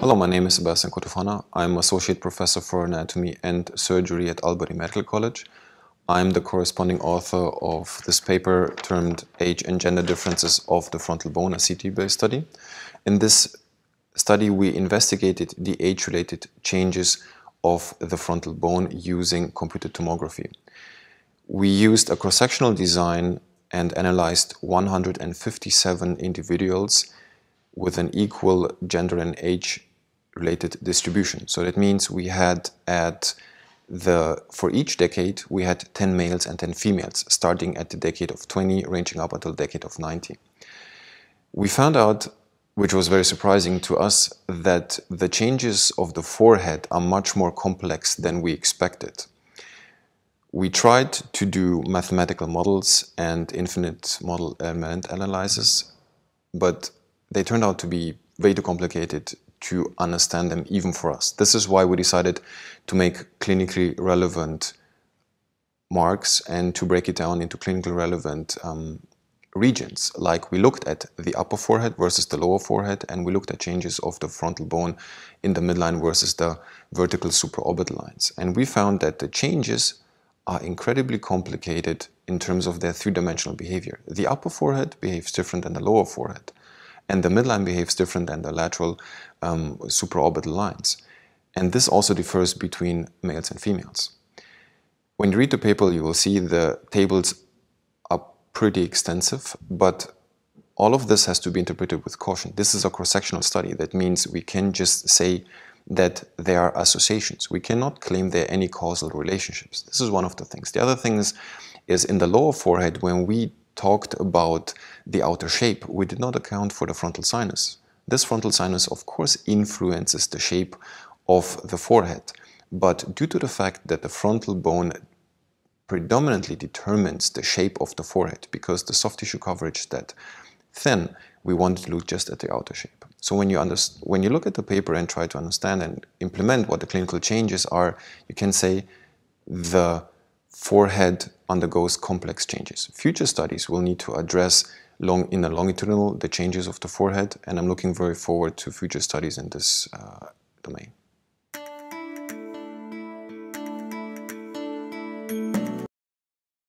Hello, my name is Sebastian Cotofana. I'm Associate Professor for Anatomy and Surgery at Albany Medical College. I'm the corresponding author of this paper termed Age and Gender Differences of the Frontal Bone, a CT-based study. In this study, we investigated the age-related changes of the frontal bone using computed tomography. We used a cross-sectional design and analyzed 157 individuals with an equal gender and age related distribution. So that means we had at the for each decade we had 10 males and 10 females starting at the decade of 20 ranging up until the decade of 90. We found out which was very surprising to us that the changes of the forehead are much more complex than we expected. We tried to do mathematical models and infinite model uh, element analysis, but they turned out to be way too complicated to understand them even for us. This is why we decided to make clinically relevant marks and to break it down into clinically relevant um, regions. Like we looked at the upper forehead versus the lower forehead, and we looked at changes of the frontal bone in the midline versus the vertical supraorbital lines. And we found that the changes are incredibly complicated in terms of their three-dimensional behavior. The upper forehead behaves different than the lower forehead, and the midline behaves different than the lateral um, supraorbital lines. And this also differs between males and females. When you read the paper, you will see the tables are pretty extensive, but all of this has to be interpreted with caution. This is a cross-sectional study. That means we can just say that there are associations. We cannot claim there are any causal relationships. This is one of the things. The other thing is, is in the lower forehead, when we talked about the outer shape, we did not account for the frontal sinus. This frontal sinus, of course, influences the shape of the forehead. But due to the fact that the frontal bone predominantly determines the shape of the forehead, because the soft tissue coverage is that thin, we want to look just at the outer shape. So when you, when you look at the paper and try to understand and implement what the clinical changes are, you can say the forehead undergoes complex changes. Future studies will need to address long, in a longitudinal the changes of the forehead, and I'm looking very forward to future studies in this uh, domain.